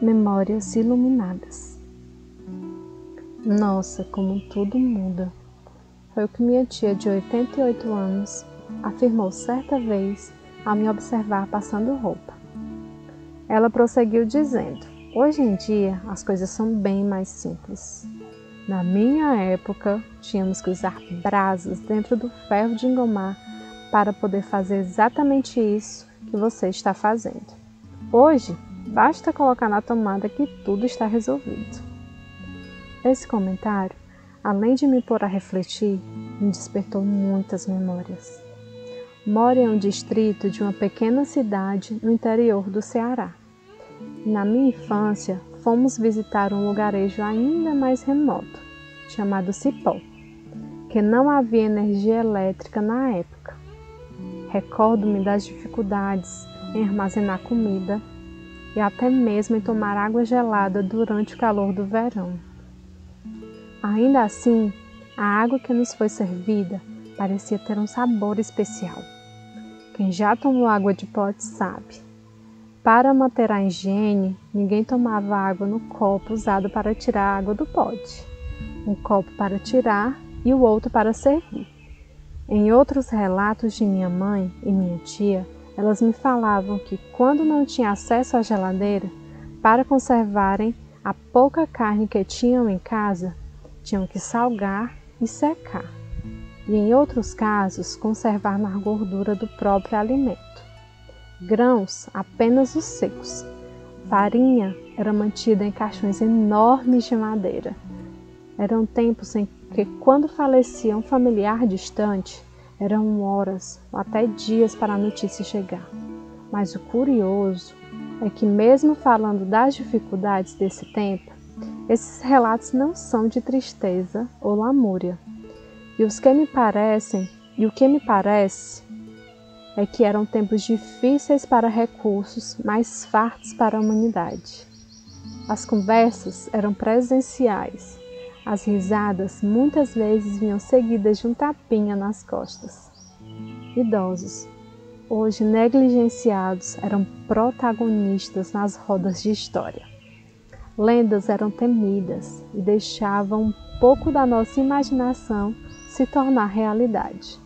Memórias iluminadas. Nossa, como tudo muda. Foi o que minha tia de 88 anos afirmou certa vez ao me observar passando roupa. Ela prosseguiu dizendo: Hoje em dia as coisas são bem mais simples. Na minha época, tínhamos que usar brasas dentro do ferro de engomar para poder fazer exatamente isso que você está fazendo. Hoje, Basta colocar na tomada que tudo está resolvido. Esse comentário, além de me pôr a refletir, me despertou muitas memórias. Moro em um distrito de uma pequena cidade no interior do Ceará. Na minha infância, fomos visitar um lugarejo ainda mais remoto, chamado Cipó, que não havia energia elétrica na época. Recordo-me das dificuldades em armazenar comida e até mesmo em tomar água gelada durante o calor do verão. Ainda assim, a água que nos foi servida parecia ter um sabor especial. Quem já tomou água de pote sabe. Para manter a higiene, ninguém tomava água no copo usado para tirar a água do pote. Um copo para tirar e o outro para servir. Em outros relatos de minha mãe e minha tia, elas me falavam que, quando não tinha acesso à geladeira, para conservarem a pouca carne que tinham em casa, tinham que salgar e secar, e em outros casos, conservar na gordura do próprio alimento. Grãos, apenas os secos. Farinha era mantida em caixões enormes de madeira. Eram tempos em que, quando falecia um familiar distante, eram horas até dias para a notícia chegar. Mas o curioso é que, mesmo falando das dificuldades desse tempo, esses relatos não são de tristeza ou lamúria. E os que me parecem, e o que me parece, é que eram tempos difíceis para recursos, mas fartos para a humanidade. As conversas eram presenciais as risadas muitas vezes vinham seguidas de um tapinha nas costas. Idosos, hoje negligenciados, eram protagonistas nas rodas de história. Lendas eram temidas e deixavam um pouco da nossa imaginação se tornar realidade.